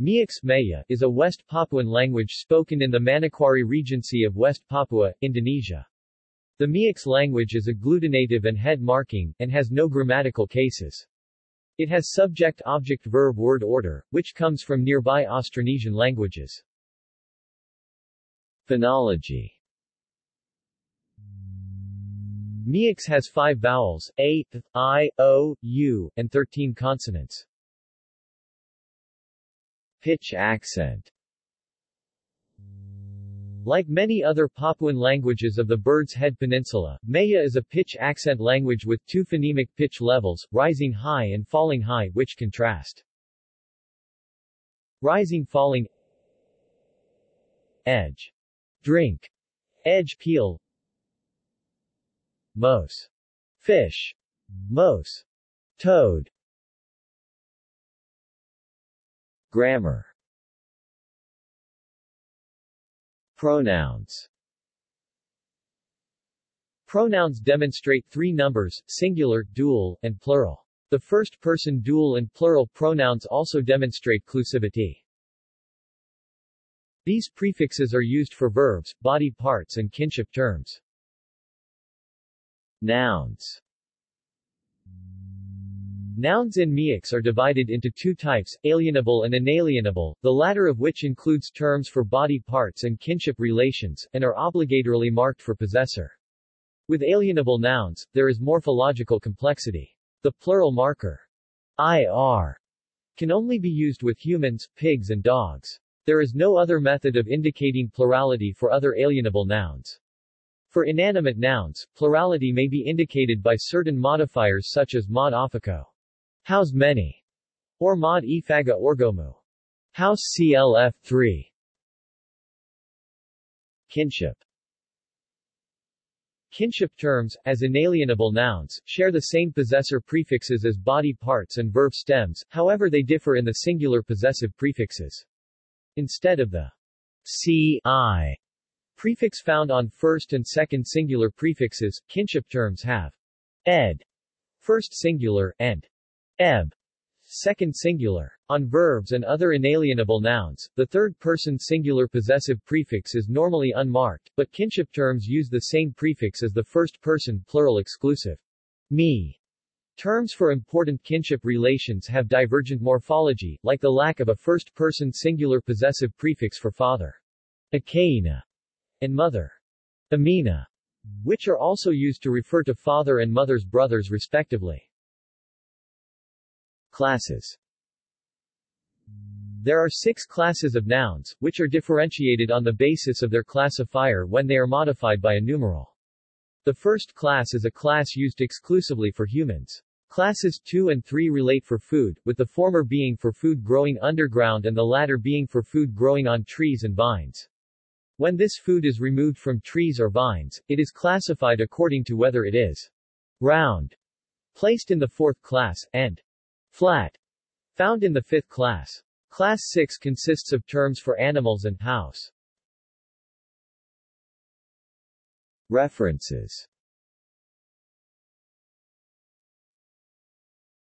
Meax Meyah is a West Papuan language spoken in the Manokwari Regency of West Papua, Indonesia. The Meax language is agglutinative and head-marking, and has no grammatical cases. It has subject-object-verb word order, which comes from nearby Austronesian languages. Phonology Meax has five vowels, a, th, i, o, u, and 13 consonants. Pitch accent like many other Papuan languages of the Bird's Head Peninsula, Meyah is a pitch accent language with two phonemic pitch levels, rising high and falling high, which contrast. Rising falling Edge. Drink. Edge peel Mose. Fish. Mose. Toad. Grammar Pronouns Pronouns demonstrate three numbers, singular, dual, and plural. The first-person dual and plural pronouns also demonstrate clusivity. These prefixes are used for verbs, body parts and kinship terms. Nouns Nouns in Meax are divided into two types, alienable and inalienable, the latter of which includes terms for body parts and kinship relations, and are obligatorily marked for possessor. With alienable nouns, there is morphological complexity. The plural marker, IR, can only be used with humans, pigs and dogs. There is no other method of indicating plurality for other alienable nouns. For inanimate nouns, plurality may be indicated by certain modifiers such as mod. House many. Or mod Ifaga Orgomu. House CLF 3. Kinship Kinship terms, as inalienable nouns, share the same possessor prefixes as body parts and verb stems, however they differ in the singular possessive prefixes. Instead of the ci prefix found on first and second singular prefixes, kinship terms have ed, first singular, and eb, second singular. On verbs and other inalienable nouns, the third-person singular possessive prefix is normally unmarked, but kinship terms use the same prefix as the first-person plural exclusive. Me. Terms for important kinship relations have divergent morphology, like the lack of a first-person singular possessive prefix for father. Akaina and mother. Amina, which are also used to refer to father and mother's brothers respectively. Classes There are six classes of nouns, which are differentiated on the basis of their classifier when they are modified by a numeral. The first class is a class used exclusively for humans. Classes 2 and 3 relate for food, with the former being for food growing underground and the latter being for food growing on trees and vines. When this food is removed from trees or vines, it is classified according to whether it is round, placed in the fourth class, and Flat. Found in the fifth class. Class 6 consists of terms for animals and house. References